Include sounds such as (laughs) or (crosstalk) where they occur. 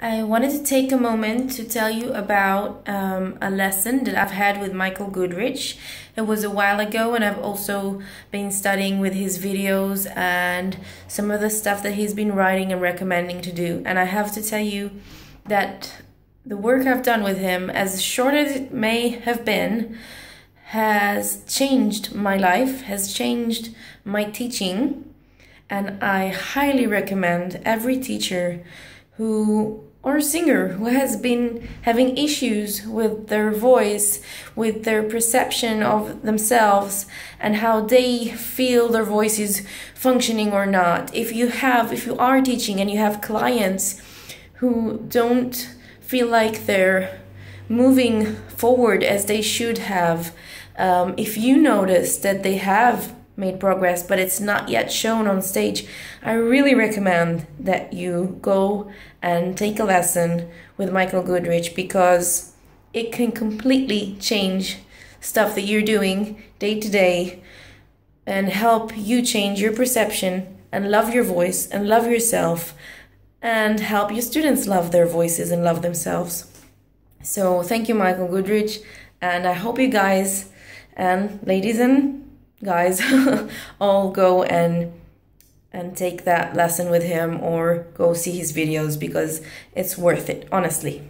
I wanted to take a moment to tell you about um, a lesson that I've had with Michael Goodrich. It was a while ago, and I've also been studying with his videos and some of the stuff that he's been writing and recommending to do. And I have to tell you that the work I've done with him, as short as it may have been, has changed my life, has changed my teaching, and I highly recommend every teacher who or a singer who has been having issues with their voice, with their perception of themselves, and how they feel their voice is functioning or not. If you have, if you are teaching and you have clients who don't feel like they're moving forward as they should have, um, if you notice that they have made progress, but it's not yet shown on stage, I really recommend that you go and take a lesson with Michael Goodrich because it can completely change stuff that you're doing day to day and help you change your perception and love your voice and love yourself and help your students love their voices and love themselves. So, thank you, Michael Goodrich, and I hope you guys and ladies and guys (laughs) all go and and take that lesson with him or go see his videos because it's worth it honestly